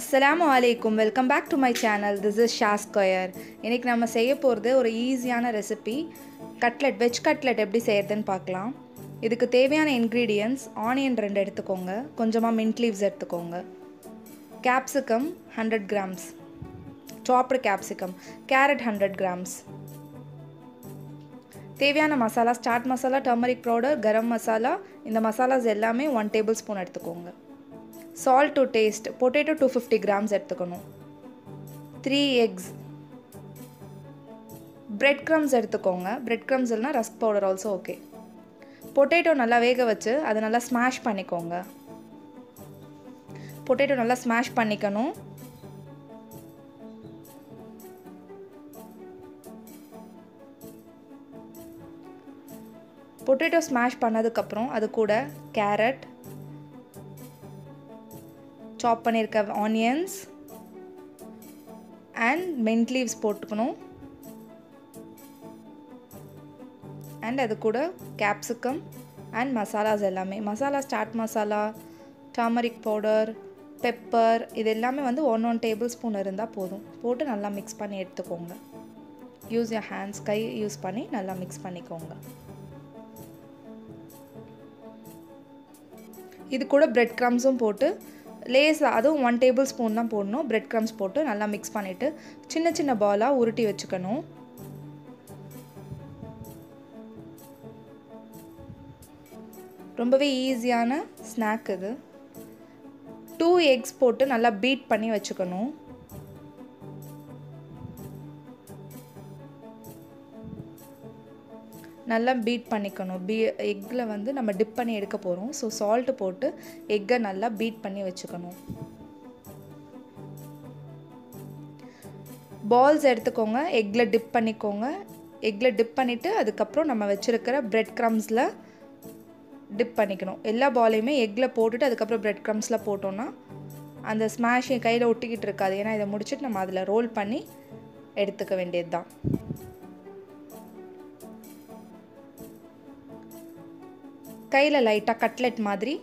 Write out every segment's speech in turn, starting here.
அஸ்லாம் வலைக்கும் welcome back to my channel this is Sha square இன்றைக்கி நம்ம செய்ய போகிறது ஒரு ஈஸியான ரெசிபி கட்லெட் வெஜ் கட்லெட் எப்படி செய்யறதுன்னு பார்க்கலாம். இதுக்கு தேவையான இன்க்ரீடியன்ஸ் ஆனியன் ரெண்டு எடுத்துக்கோங்க. கொஞ்சமாக மின்ட் லீவ்ஸ் எடுத்துக்கோங்க. Capsicum hundred grams chopped capsicum carrot hundred grams தேவையான masala start masala turmeric powder garam masala இந்த மசாலாஸ் எல்லாமே ஒன் டேபிள் ஸ்பூன் எடுத்துக்கோங்க. Salt to taste potato two fifty grams எடுத்துக்கணும். த்ரீ எக்ஸ் பிரெட் க்ரம்ஸ் எடுத்துக்கோங்க. பிரெட் க்ரம்ஸ் இல்லைனா rusk powder also okay potato நல்லா வேக வச்சு அதை நல்லா ஸ்மாஷ் பண்ணிக்கோங்க. பொட்டேட்டோ நல்லா ஸ்மாஷ் பண்ணிக்கணும். பொட்டேட்டோ ஸ்மாஷ் பண்ணதுக்கப்புறம் அது கூட கேரட் சாப் பண்ணியிருக்க ஆனியன்ஸ் அண்ட் மென்ட் லீவ்ஸ் போட்டுக்கணும். அண்ட் அது கூட கேப்சிகம் அண்ட் மசாலாஸ் எல்லாமே. Masala chaat masala turmeric powder pepper இது எல்லாமே வந்து ஒன் ஒன் டேபிள் ஸ்பூன் இருந்தால் போதும். போட்டு நல்லா மிக்ஸ் பண்ணி எடுத்துக்கோங்க. யூஸ் யர் ஹேண்ட்ஸ் கை யூஸ் பண்ணி நல்லா மிக்ஸ் பண்ணிக்கோங்க. இது கூட பிரெட் க்ரம்ஸும் போட்டு லேஸ் அதுவும் ஒன் டேபிள் ஸ்பூன் தான் போடணும். பிரெட் க்ரம்ஸ் போட்டு நல்லா மிக்ஸ் பண்ணிவிட்டு சின்ன சின்ன பாலாக உருட்டி வச்சுக்கணும். ரொம்பவே ஈஸியான ஸ்நாக் இது. டூ எக்ஸ் போட்டு நல்லா பீட் பண்ணி வச்சுக்கணும். நல்லா பீட் பண்ணிக்கணும். பீ எக்கில் வந்து நம்ம டிப் பண்ணி எடுக்க போகிறோம் ஸோ சால்ட்டு போட்டு எக்கை நல்லா பீட் பண்ணி வச்சுக்கணும். பால்ஸ் எடுத்துக்கோங்க. எக்கில் டிப் பண்ணிக்கோங்க. எக்கில் டிப் பண்ணிவிட்டு அதுக்கப்புறம் நம்ம வச்சுருக்கிற ப்ரெட் க்ரம்ஸில் டிப் பண்ணிக்கணும். எல்லா பாலையுமே எக்கில் போட்டுட்டு அதுக்கப்புறம் ப்ரெட் க்ரம்ஸில் போட்டோன்னா அந்த ஸ்மாஷ் என் கையில் ஒட்டிக்கிட்டு இருக்காது. ஏன்னா இதை முடிச்சுட்டு நம்ம அதில் ரோல் பண்ணி எடுத்துக்க வேண்டியது தான் கையில் லைட்டாக கட்லெட் மாதிரி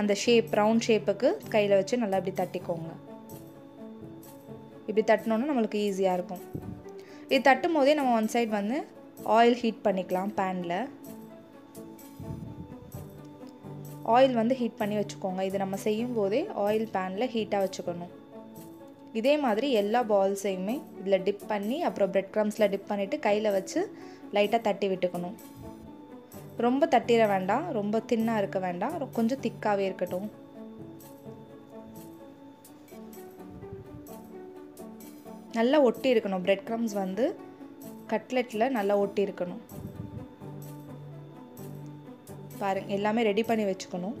அந்த ஷேப் ரவுண்ட் ஷேப்புக்கு கையில் வச்சு நல்லா இப்படி தட்டிக்கோங்க. இப்படி தட்டினோன்னா நம்மளுக்கு ஈஸியாக இருக்கும். இது தட்டும் போதே நம்ம ஒன் சைட் வந்து ஆயில் ஹீட் பண்ணிக்கலாம் பேனில் ஆயில் வந்து ஹீட் பண்ணி வச்சுக்கோங்க. இது நம்ம செய்யும் போதே ஆயில் பேனில் ஹீட்டாக வச்சுக்கணும். இதே மாதிரி எல்லா பால்ஸையுமே இதில் டிப் பண்ணி அப்புறம் பிரெட் க்ரம்ஸில் டிப் பண்ணிவிட்டு கையில் வச்சு லைட்டாக தட்டி விட்டுக்கணும். ரொம்ப தட்டிட வேண்டாம் ரொம்ப தின்னாக இருக்க வேண்டாம் கொஞ்சம் திக்காகவே இருக்கட்டும். நல்லா ஒட்டி இருக்கணும் பிரெட் க்ரம்ஸ் வந்து கட்லெட்டில் நல்லா ஒட்டி இருக்கணும். பாருங்க எல்லாமே ரெடி பண்ணி வச்சுக்கணும்.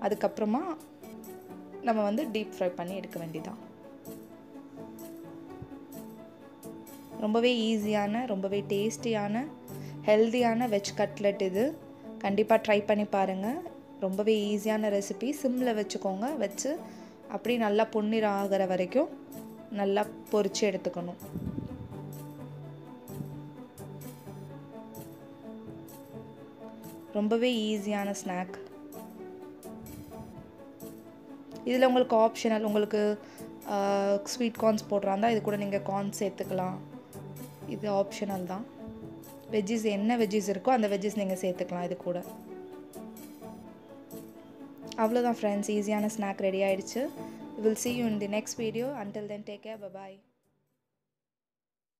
அதுக்கப்புறமா நம்ம வந்து டீப் ஃப்ரை பண்ணி எடுக்க வேண்டியதான் ரொம்பவே ஈஸியான ரொம்பவே டேஸ்டியான ஹெல்தியான வெஜ் கட்லெட் இது. கண்டிப்பாக ட்ரை பண்ணி பாருங்கள் ரொம்பவே ஈஸியான ரெசிபி சிம்மில் வச்சுக்கோங்க. வச்சு அப்படி நல்லா பொன்னிறம் ஆகிற வரைக்கும் நல்லா பொறிச்சு எடுத்துக்கணும். ரொம்பவே ஈஸியான ஸ்நாக் இதில் உங்களுக்கு ஆப்ஷனல் உங்களுக்கு ஸ்வீட் கார்ன்ஸ் போடுறாந்தா இது கூட நீங்கள் கார்ன்ஸ் சேர்த்துக்கலாம். இது ஆப்ஷனல் தான். வெஜ்ஜீஸ் என்ன வெஜ்ஜிஸ் இருக்கோ அந்த வெஜ்ஜிஸ் நீங்கள் சேர்த்துக்கலாம் இது கூட. அவ்வளோதான் ஃப்ரெண்ட்ஸ் ஈஸியான ஸ்நாக் ரெடி ஆகிடுச்சு will see you in the next video until then take care bye bye